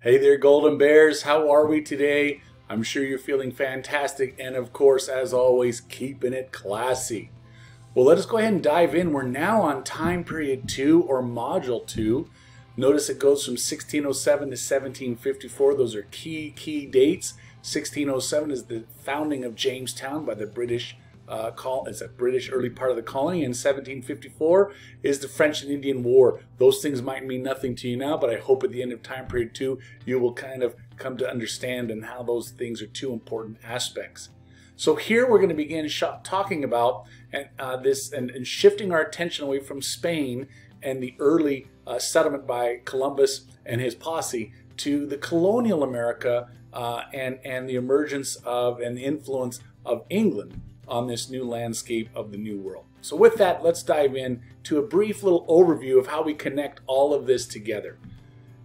Hey there, Golden Bears. How are we today? I'm sure you're feeling fantastic, and of course, as always, keeping it classy. Well, let us go ahead and dive in. We're now on time period two or module two. Notice it goes from 1607 to 1754. Those are key, key dates. 1607 is the founding of Jamestown by the British uh, call it's a British early part of the colony. In 1754 is the French and Indian War. Those things might mean nothing to you now, but I hope at the end of time period two, you will kind of come to understand and how those things are two important aspects. So here we're going to begin talking about uh, this and, and, shifting our attention away from Spain and the early uh, settlement by Columbus and his posse to the colonial America uh, and and the emergence of and the influence of England on this new landscape of the New World. So with that, let's dive in to a brief little overview of how we connect all of this together.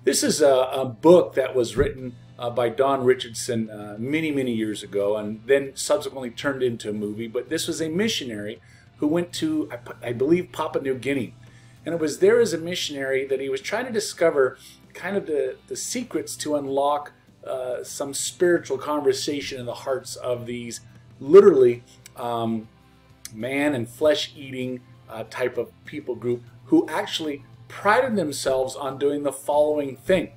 This is a, a book that was written uh, by Don Richardson uh, many, many years ago and then subsequently turned into a movie. But this was a missionary who went to, I, I believe, Papua New Guinea. And it was there as a missionary that he was trying to discover kind of the, the secrets to unlock uh, some spiritual conversation in the hearts of these literally um, man and flesh eating uh, type of people group who actually prided themselves on doing the following thing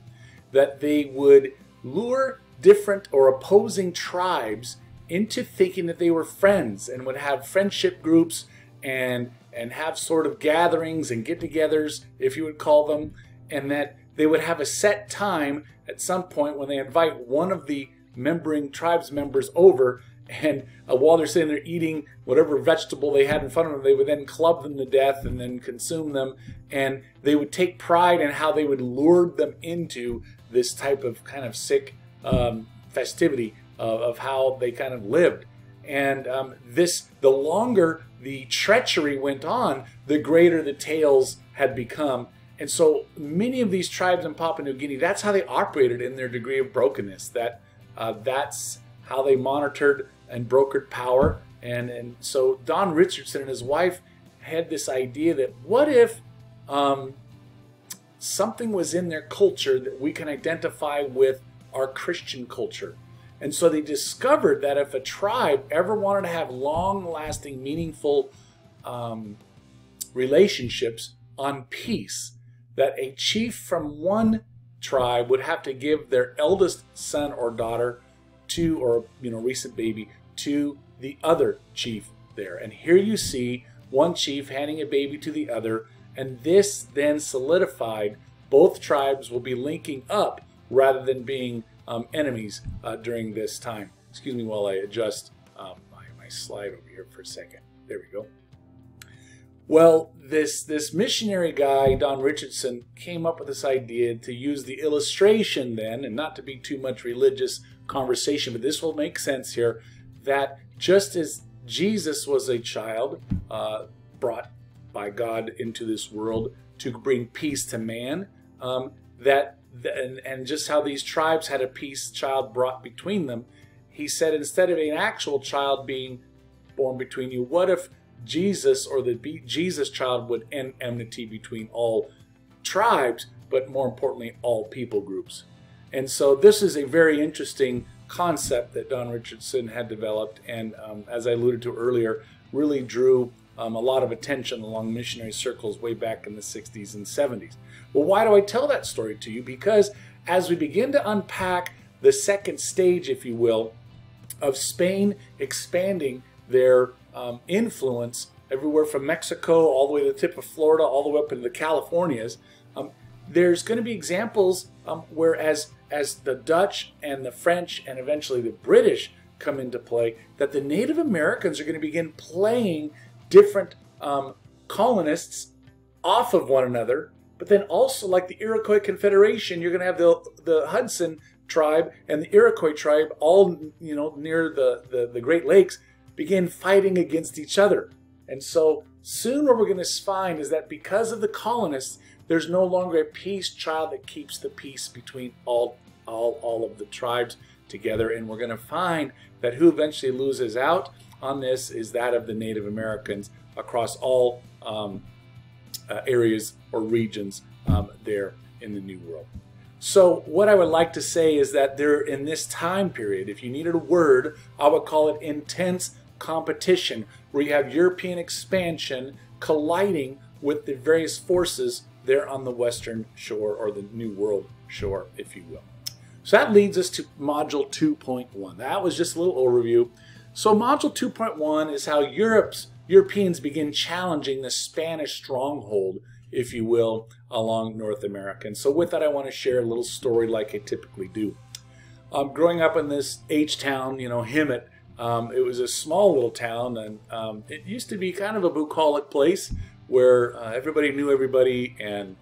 that they would lure different or opposing tribes into thinking that they were friends and would have friendship groups and and have sort of gatherings and get-togethers if you would call them and that they would have a set time at some point when they invite one of the membering tribes members over and uh, while they're sitting there eating whatever vegetable they had in front of them, they would then club them to death and then consume them. And they would take pride in how they would lure them into this type of kind of sick um, festivity of, of, how they kind of lived. And um, this, the longer the treachery went on, the greater the tales had become. And so many of these tribes in Papua New Guinea, that's how they operated in their degree of brokenness. That uh, that's how they monitored and brokered power. And, and so Don Richardson and his wife had this idea that what if um, something was in their culture that we can identify with our Christian culture? And so they discovered that if a tribe ever wanted to have long lasting, meaningful um, relationships on peace, that a chief from one tribe would have to give their eldest son or daughter to, or you know, recent baby to the other chief there. And here you see one chief handing a baby to the other, and this then solidified both tribes will be linking up rather than being um, enemies uh, during this time. Excuse me while I adjust um, my, my slide over here for a second. There we go. Well, this this missionary guy, Don Richardson, came up with this idea to use the illustration then, and not to be too much religious conversation, but this will make sense here, that just as Jesus was a child uh, brought by God into this world to bring peace to man, um, that and, and just how these tribes had a peace child brought between them, he said instead of an actual child being born between you, what if Jesus or the Jesus child would end enmity between all tribes, but more importantly, all people groups? And so this is a very interesting concept that Don Richardson had developed, and um, as I alluded to earlier, really drew um, a lot of attention along missionary circles way back in the 60s and 70s. Well, why do I tell that story to you? Because as we begin to unpack the second stage, if you will, of Spain expanding their um, influence everywhere from Mexico all the way to the tip of Florida, all the way up into the Californias, um, there's going to be examples um, where as the Dutch and the French and eventually the British come into play, that the Native Americans are going to begin playing different um, colonists off of one another. But then also, like the Iroquois Confederation, you're going to have the the Hudson tribe and the Iroquois tribe, all you know near the, the, the Great Lakes, begin fighting against each other. And so soon, what we're going to find is that because of the colonists, there's no longer a peace child that keeps the peace between all all, all of the tribes together. And we're going to find that who eventually loses out on this is that of the Native Americans across all um, uh, areas or regions um, there in the New World. So what I would like to say is that there in this time period, if you needed a word, I would call it intense competition, where you have European expansion colliding with the various forces there on the western shore or the New World shore, if you will. So that leads us to Module 2.1. That was just a little overview. So Module 2.1 is how Europe's Europeans begin challenging the Spanish stronghold, if you will, along North America. And so with that, I want to share a little story like I typically do. Um, growing up in this H-town, you know, Hemet, um, it was a small little town, and um, it used to be kind of a bucolic place where uh, everybody knew everybody, and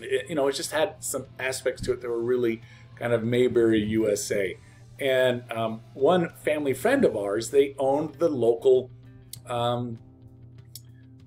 it, you know, it just had some aspects to it that were really kind of Mayberry, USA. And um, one family friend of ours, they owned the local, um,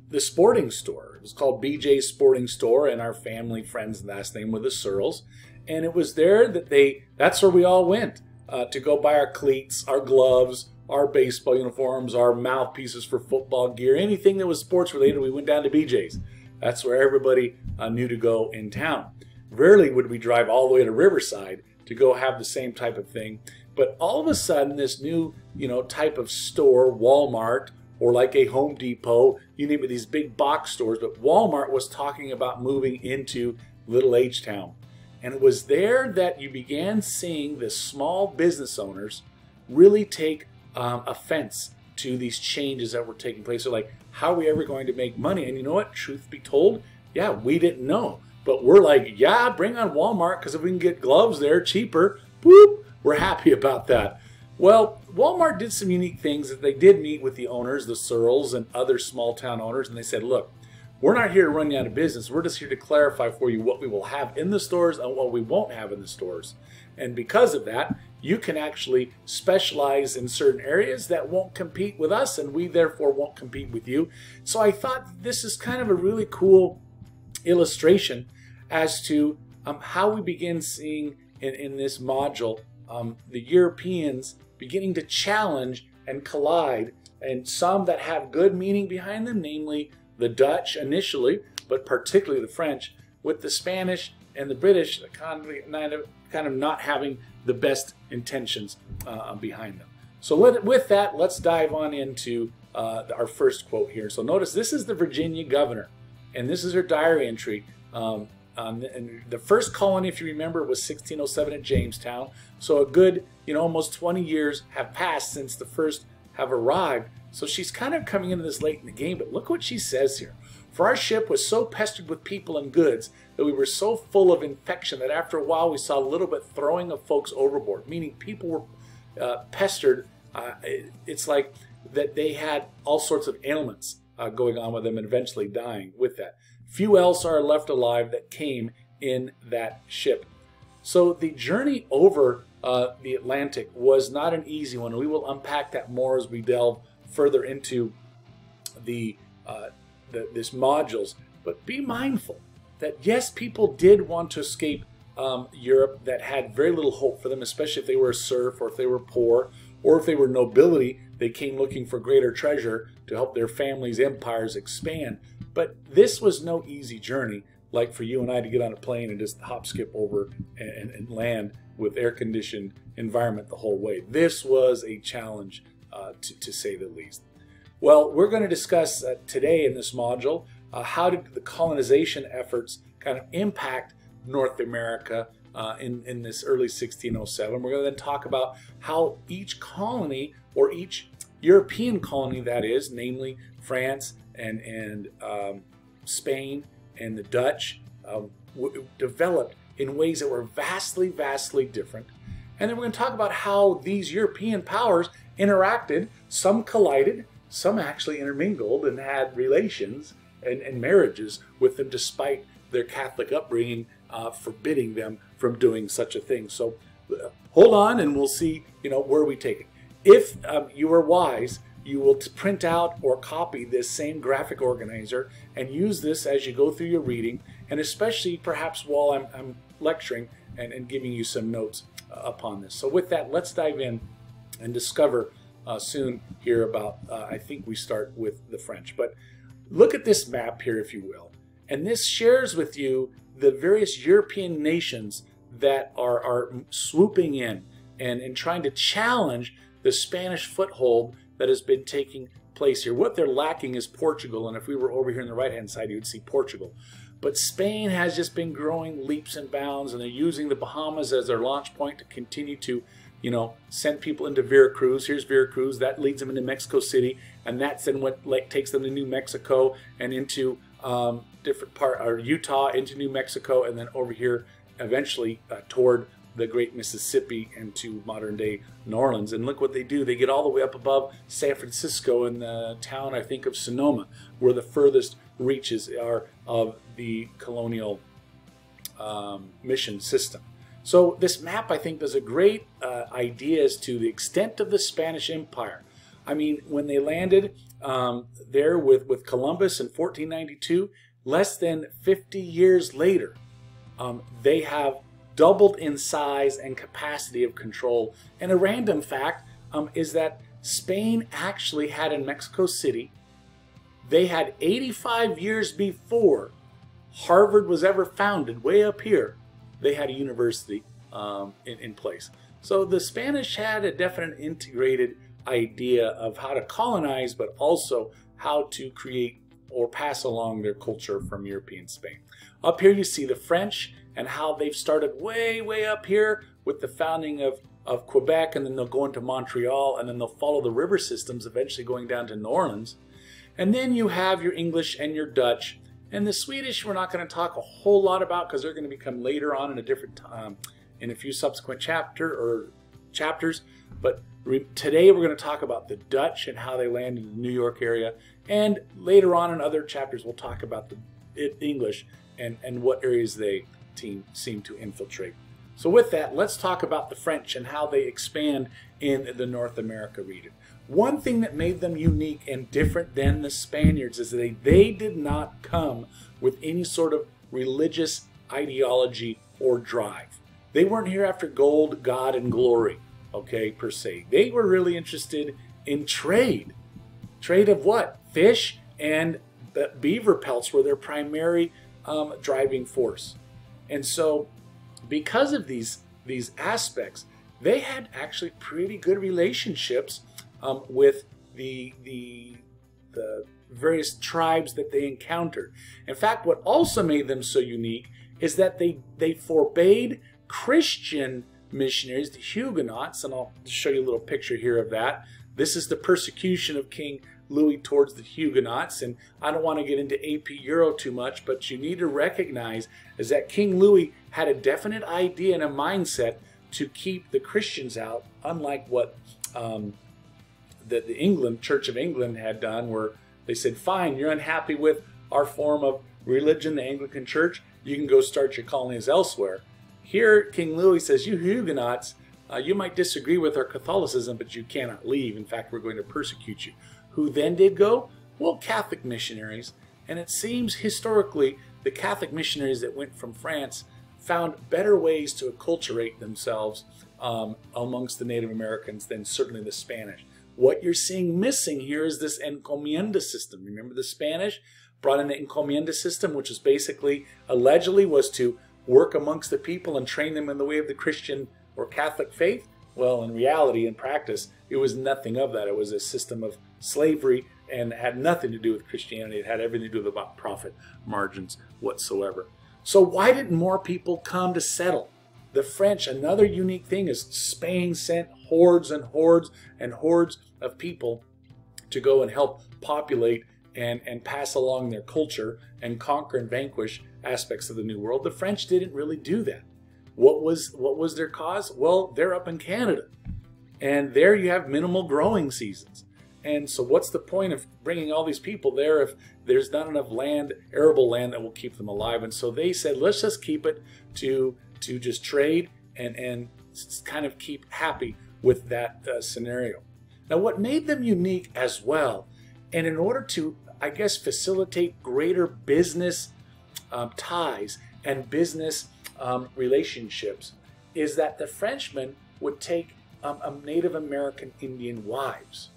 the sporting store. It was called BJ's Sporting Store, and our family friend's last name were the Searles. And it was there that they, that's where we all went uh, to go buy our cleats, our gloves, our baseball uniforms, our mouthpieces for football gear, anything that was sports related, we went down to BJ's. That's where everybody uh, knew to go in town. Rarely would we drive all the way to Riverside to go have the same type of thing. But all of a sudden, this new, you know, type of store, Walmart, or like a Home Depot, you name it, these big box stores. But Walmart was talking about moving into Little H Town. And it was there that you began seeing the small business owners really take um, offense to these changes that were taking place. So, like, how are we ever going to make money? And you know what? Truth be told, yeah, we didn't know. But we're like, yeah, bring on Walmart because if we can get gloves there cheaper, whoop, we're happy about that. Well, Walmart did some unique things that they did meet with the owners, the Searles and other small town owners, and they said, look, we're not here to run you out of business. We're just here to clarify for you what we will have in the stores and what we won't have in the stores. And because of that, you can actually specialize in certain areas that won't compete with us, and we therefore won't compete with you. So I thought this is kind of a really cool illustration as to um, how we begin seeing in, in this module um, the Europeans beginning to challenge and collide, and some that have good meaning behind them, namely the Dutch initially, but particularly the French, with the Spanish and the British kind of, kind of not having the best intentions uh, behind them. So let, with that, let's dive on into uh, our first quote here. So notice this is the Virginia governor, and this is her diary entry. Um, um, and the first colony, if you remember, was 1607 at Jamestown. So a good, you know, almost 20 years have passed since the first have arrived. So she's kind of coming into this late in the game. But look what she says here. For our ship was so pestered with people and goods that we were so full of infection that after a while we saw a little bit throwing of folks overboard, meaning people were uh, pestered. Uh, it's like that they had all sorts of ailments uh, going on with them and eventually dying with that. Few else are left alive that came in that ship. So the journey over uh, the Atlantic was not an easy one. We will unpack that more as we delve further into the, uh, the this modules. But be mindful that yes, people did want to escape um, Europe that had very little hope for them, especially if they were a serf or if they were poor or if they were nobility. They came looking for greater treasure to help their families' empires expand. But this was no easy journey, like for you and I to get on a plane and just hop, skip over and, and land with air conditioned environment the whole way. This was a challenge, uh, to, to, say the least. Well, we're going to discuss uh, today in this module uh, how did the colonization efforts kind of impact North America uh, in, in this early 1607. We're going to then talk about how each colony or each European colony, that is, namely France and, and um, Spain and the Dutch, uh, developed in ways that were vastly, vastly different. And then we're going to talk about how these European powers interacted. Some collided, some actually intermingled and had relations and, and marriages with them despite their Catholic upbringing uh, forbidding them from doing such a thing. So uh, hold on and we'll see, you know, where we take it. If um, you are wise, you will print out or copy this same graphic organizer and use this as you go through your reading, and especially perhaps while I'm, I'm lecturing and, and, giving you some notes uh, upon this. So with that, let's dive in and discover uh, soon here about, uh, I think we start with the French. But look at this map here, if you will. And this shares with you the various European nations that are, are swooping in and, and trying to challenge the Spanish foothold that has been taking place here. What they're lacking is Portugal, and if we were over here on the right-hand side, you would see Portugal. But Spain has just been growing leaps and bounds, and they're using the Bahamas as their launch point to continue to, you know, send people into Veracruz. Here's Veracruz. That leads them into Mexico City, and that's then what like takes them to New Mexico and into um, different part or Utah into New Mexico, and then over here eventually uh, toward the great Mississippi and to modern day New Orleans. And look what they do. They get all the way up above San Francisco in the town, I think, of Sonoma, where the furthest reaches are of the colonial um, mission system. So this map, I think, does a great uh, idea as to the extent of the Spanish Empire. I mean, when they landed um, there with, with Columbus in 1492, less than 50 years later, um, they have doubled in size and capacity of control. And a random fact um, is that Spain actually had in Mexico City, they had 85 years before Harvard was ever founded, way up here, they had a university um, in, in place. So the Spanish had a definite integrated idea of how to colonize, but also how to create or pass along their culture from European Spain. Up here you see the French and how they've started way, way up here with the founding of, of Quebec, and then they'll go into Montreal, and then they'll follow the river systems, eventually going down to New Orleans. And then you have your English and your Dutch. And the Swedish we're not going to talk a whole lot about because they're going to become later on in a different time, um, in a few subsequent chapter or chapters. But today we're going to talk about the Dutch and how they landed in the New York area. And later on in other chapters we'll talk about the English and, and what areas they team seem to infiltrate. So with that, let's talk about the French and how they expand in the North America region. One thing that made them unique and different than the Spaniards is that they, they did not come with any sort of religious ideology or drive. They weren't here after gold, God, and glory, okay, per se. They were really interested in trade. Trade of what? Fish and beaver pelts were their primary um, driving force. And so, because of these these aspects, they had actually pretty good relationships um, with the the the various tribes that they encountered. In fact, what also made them so unique is that they they forbade Christian missionaries, the Huguenots, and I'll show you a little picture here of that. This is the persecution of King Louis towards the Huguenots. And I don't want to get into AP Euro too much, but you need to recognize is that King Louis had a definite idea and a mindset to keep the Christians out, unlike what um, the, the England Church of England had done, where they said, "Fine, you're unhappy with our form of religion, the Anglican Church. You can go start your colonies elsewhere." Here, King Louis says, "You Huguenots." Uh, you might disagree with our Catholicism, but you cannot leave. In fact, we're going to persecute you. Who then did go? Well, Catholic missionaries. And it seems historically the Catholic missionaries that went from France found better ways to acculturate themselves um, amongst the Native Americans than certainly the Spanish. What you're seeing missing here is this encomienda system. Remember the Spanish brought in the encomienda system, which is basically allegedly was to work amongst the people and train them in the way of the Christian or Catholic faith. Well, in reality, in practice, it was nothing of that. It was a system of slavery and had nothing to do with Christianity. It had everything to do with profit margins whatsoever. So why didn't more people come to settle? The French, another unique thing is Spain sent hordes and hordes and hordes of people to go and help populate and, and pass along their culture and conquer and vanquish aspects of the New World. The French didn't really do that. What was what was their cause? Well, they're up in Canada. And there you have minimal growing seasons. And so, what's the point of bringing all these people there if there's not enough land, arable land, that will keep them alive? And so they said, let's just keep it to to just trade and and kind of keep happy with that uh, scenario. Now, what made them unique as well, and in order to, I guess, facilitate greater business um, ties and business um, relationships, is that the Frenchmen would take um, Native American Indian wives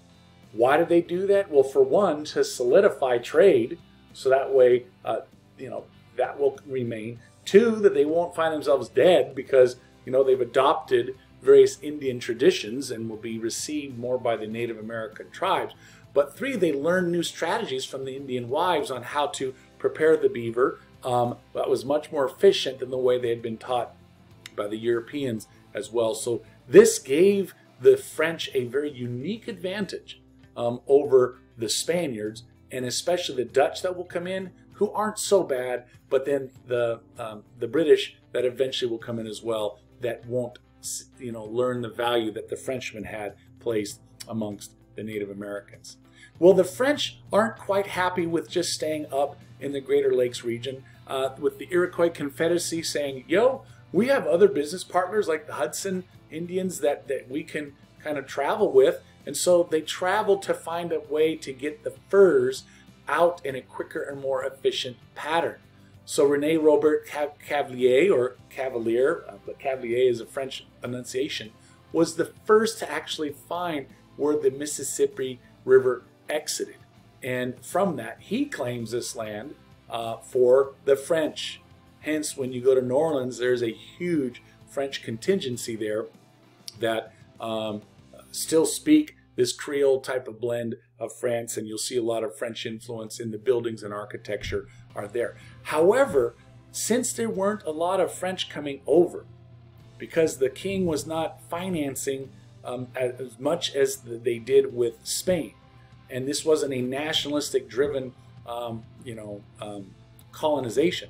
why did they do that? Well, for one, to solidify trade, so that way, uh, you know, that will remain. Two, that they won't find themselves dead because, you know, they've adopted various Indian traditions and will be received more by the Native American tribes. But three, they learn new strategies from the Indian wives on how to prepare the beaver um, that was much more efficient than the way they had been taught by the Europeans as well. So this gave the French a very unique advantage um, over the Spaniards and especially the Dutch that will come in who aren't so bad, but then the um, the British that eventually will come in as well that won't you know learn the value that the Frenchmen had placed amongst the Native Americans. Well, the French aren't quite happy with just staying up in the Greater Lakes region, uh, with the Iroquois Confederacy saying, "Yo, we have other business partners like the Hudson Indians that that we can kind of travel with." And so they traveled to find a way to get the furs out in a quicker and more efficient pattern. So Rene Robert Cavelier, or Cavalier, uh, but Cavalier is a French pronunciation, was the first to actually find where the Mississippi River exited. And from that, he claims this land uh, for the French. Hence, when you go to New Orleans, there's a huge French contingency there that um, still speak this Creole type of blend of France, and you'll see a lot of French influence in the buildings and architecture are there. However, since there weren't a lot of French coming over, because the king was not financing um, as much as they did with Spain, and this wasn't a nationalistic driven, um, you know, um, colonization.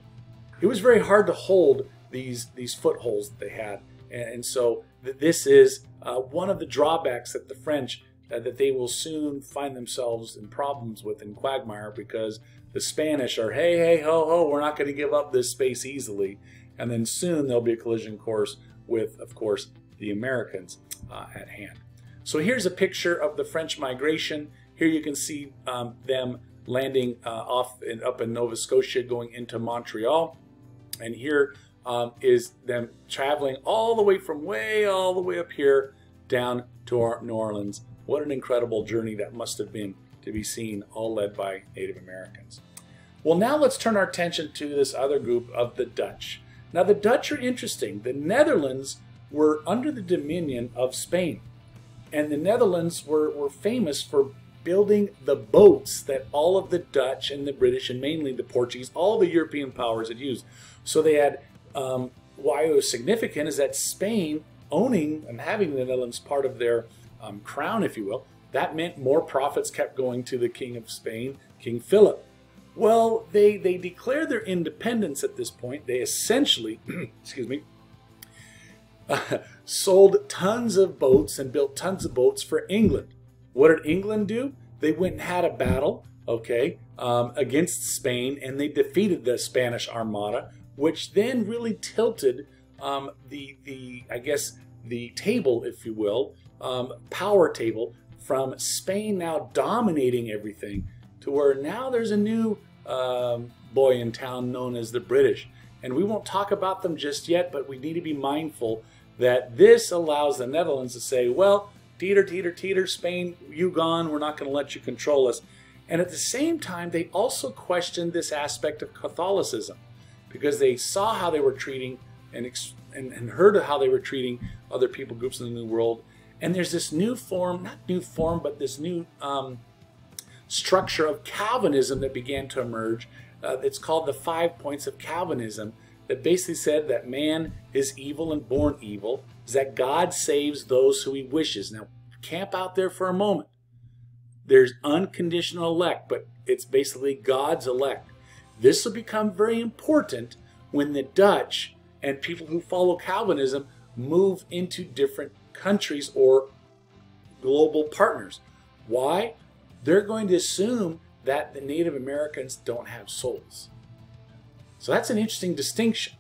It was very hard to hold these these footholds that they had, and, and so this is uh, one of the drawbacks that the French uh, that they will soon find themselves in problems with in Quagmire because the Spanish are, hey, hey, ho, ho, we're not going to give up this space easily. And then soon there'll be a collision course with, of course, the Americans uh, at hand. So here's a picture of the French migration. Here you can see um, them landing uh, off in, up in Nova Scotia going into Montreal. And here um, is them traveling all the way from way all the way up here down to New Orleans what an incredible journey that must have been to be seen, all led by Native Americans. Well, now let's turn our attention to this other group of the Dutch. Now, the Dutch are interesting. The Netherlands were under the dominion of Spain, and the Netherlands were, were famous for building the boats that all of the Dutch and the British and mainly the Portuguese, all the European powers had used. So they had, um, why it was significant is that Spain owning and having the Netherlands part of their um, crown, if you will, that meant more profits kept going to the King of Spain, King Philip. Well, they, they declare their independence at this point. They essentially, excuse me, uh, sold tons of boats and built tons of boats for England. What did England do? They went and had a battle, okay, um, against Spain, and they defeated the Spanish Armada, which then really tilted um, the the I guess the table, if you will, um, power table from Spain now dominating everything to where now there's a new um, boy in town known as the British. And we won't talk about them just yet, but we need to be mindful that this allows the Netherlands to say, well, teeter, teeter, teeter, Spain, you gone, we're not going to let you control us. And at the same time, they also questioned this aspect of Catholicism because they saw how they were treating and, and, and heard how they were treating other people groups in the New World and there's this new form, not new form, but this new um, structure of Calvinism that began to emerge. Uh, it's called the Five Points of Calvinism, that basically said that man is evil and born evil, is that God saves those who he wishes. Now, camp out there for a moment. There's unconditional elect, but it's basically God's elect. This will become very important when the Dutch and people who follow Calvinism move into different countries or global partners. Why? They're going to assume that the Native Americans don't have souls. So that's an interesting distinction.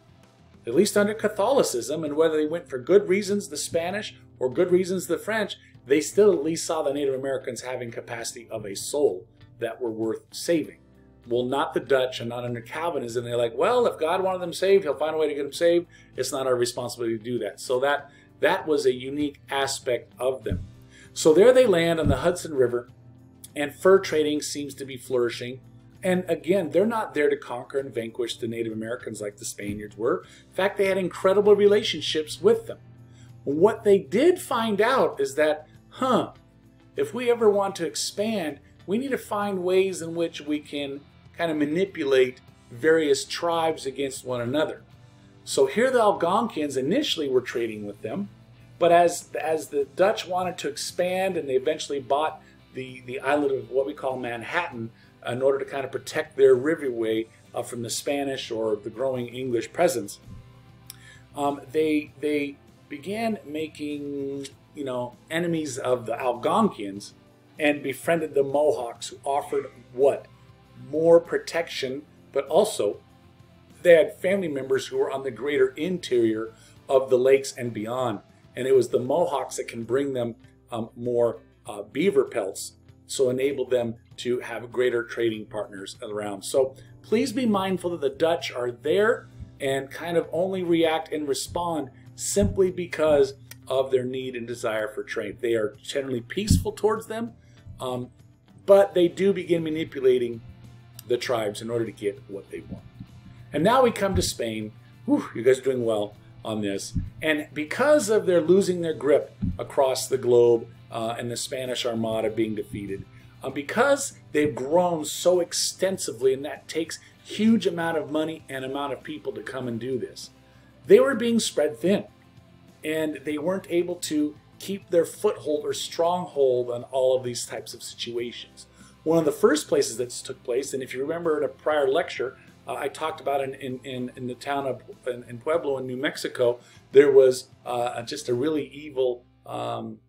At least under Catholicism, and whether they went for good reasons, the Spanish, or good reasons, the French, they still at least saw the Native Americans having capacity of a soul that were worth saving. Well, not the Dutch and not under Calvinism. They're like, well, if God wanted them saved, he'll find a way to get them saved. It's not our responsibility to do that. So that that was a unique aspect of them. So there they land on the Hudson River, and fur trading seems to be flourishing. And again, they're not there to conquer and vanquish the Native Americans like the Spaniards were. In fact, they had incredible relationships with them. What they did find out is that, huh, if we ever want to expand, we need to find ways in which we can kind of manipulate various tribes against one another. So here the Algonquians initially were trading with them, but as as the Dutch wanted to expand and they eventually bought the, the island of what we call Manhattan in order to kind of protect their riverway uh, from the Spanish or the growing English presence, um, they they began making you know enemies of the Algonquians and befriended the Mohawks, who offered what more protection, but also they had family members who were on the greater interior of the lakes and beyond. And it was the Mohawks that can bring them um, more uh, beaver pelts, so enable them to have greater trading partners around. So please be mindful that the Dutch are there and kind of only react and respond simply because of their need and desire for trade. They are generally peaceful towards them, um, but they do begin manipulating the tribes in order to get what they want. And now we come to Spain. Whew, you guys are doing well on this. And because of their losing their grip across the globe uh, and the Spanish Armada being defeated, uh, because they've grown so extensively and that takes huge amount of money and amount of people to come and do this, they were being spread thin. And they weren't able to keep their foothold or stronghold on all of these types of situations. One of the first places that took place, and if you remember in a prior lecture, uh, I talked about in, in, in, in the town of in, in, Pueblo in New Mexico, there was uh, just a really evil um,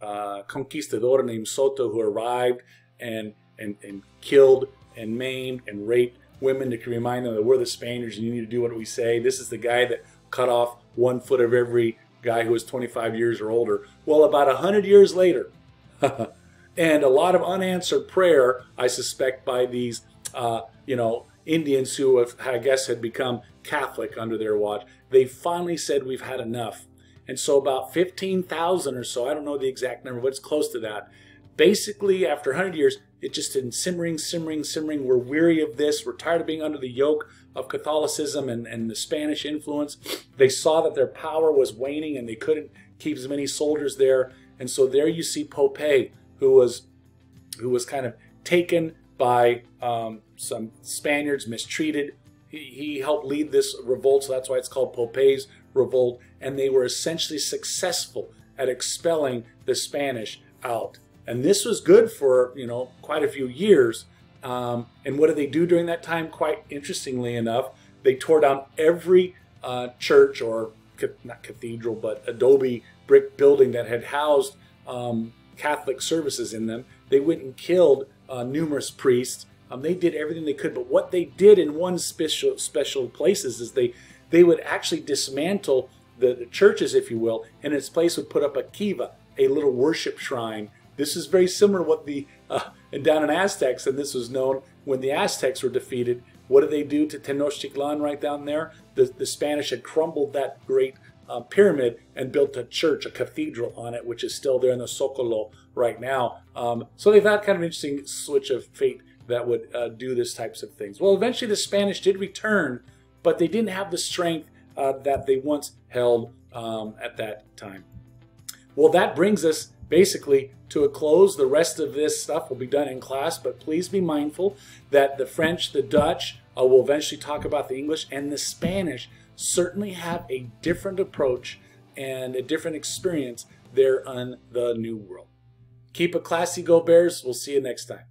uh, conquistador named Soto who arrived and, and, and killed and maimed and raped women to remind them that we're the Spaniards and you need to do what we say. This is the guy that cut off one foot of every guy who was 25 years or older. Well, about 100 years later, and a lot of unanswered prayer, I suspect, by these, uh, you know, Indians who have, I guess, had become Catholic under their watch. They finally said, We've had enough. And so, about 15,000 or so, I don't know the exact number, but it's close to that. Basically, after 100 years, it just been simmering, simmering, simmering. We're weary of this. We're tired of being under the yoke of Catholicism and, and the Spanish influence. They saw that their power was waning and they couldn't keep as many soldiers there. And so there you see Pope, who was who was kind of taken by um, some Spaniards, mistreated. He, he helped lead this revolt, so that's why it's called Pope's revolt. And they were essentially successful at expelling the Spanish out. And this was good for, you know, quite a few years. Um, and what did they do during that time? Quite interestingly enough, they tore down every uh, church or not cathedral, but adobe brick building that had housed um, Catholic services in them. They went and killed uh, numerous priests. Um, they did everything they could, but what they did in one special special places is they they would actually dismantle the, the churches, if you will, and in its place would put up a kiva, a little worship shrine. This is very similar to what the uh, down in Aztecs, and this was known when the Aztecs were defeated. What did they do to Tenochtitlan right down there? The, the Spanish had crumbled that great uh, pyramid and built a church, a cathedral on it, which is still there in the Zocalo right now. Um, so they've had kind of an interesting switch of fate that would uh, do this types of things. Well, eventually the Spanish did return, but they didn't have the strength uh, that they once held um, at that time. Well, that brings us basically to a close. The rest of this stuff will be done in class, but please be mindful that the French, the Dutch, uh, will eventually talk about the English, and the Spanish certainly have a different approach and a different experience there on the New World. Keep it classy, Go Bears. We'll see you next time.